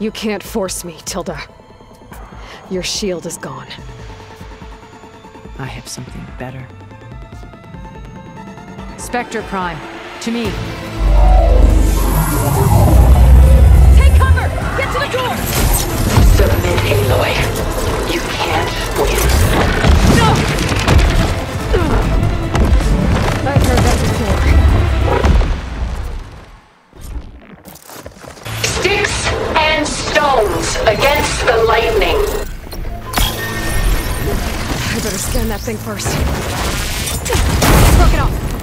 You can't force me, Tilda. Your shield is gone. I have something better. Specter Prime, to me. Take cover! Get to the door! Submit, Aloy. You can't win. No! I've heard that before. Sticks and stones against the lightning. I better scan that thing first. Broke it off.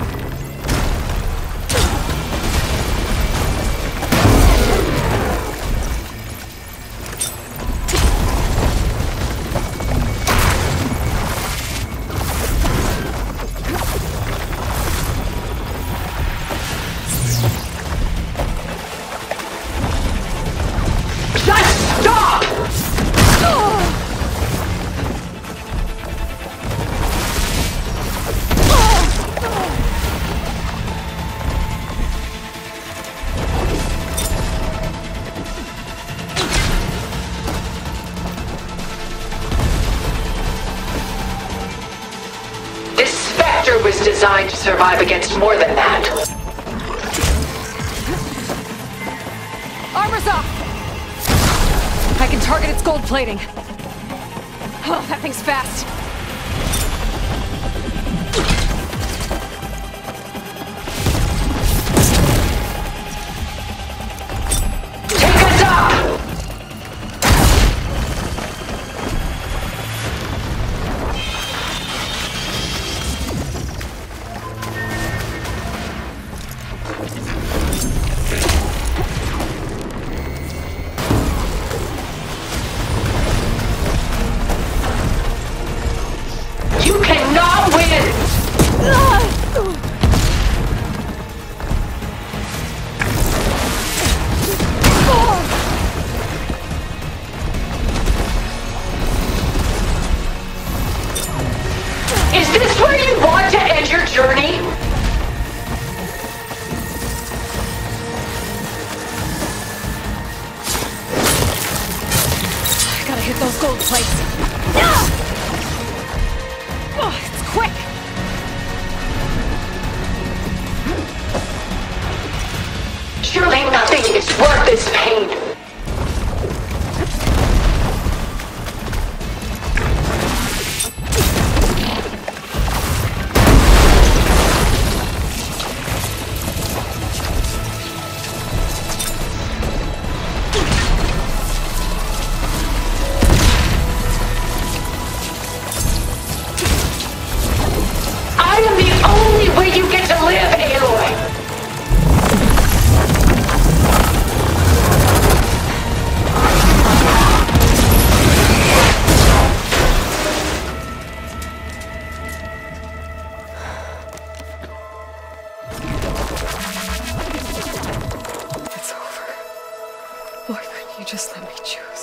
Was designed to survive against more than that. Armor's off! I can target its gold plating. Oh, that thing's fast. Where you want to end your journey? I gotta hit those gold plates. Ah! Oh, it's quick! Surely nothing is worth this pain. Just let me choose?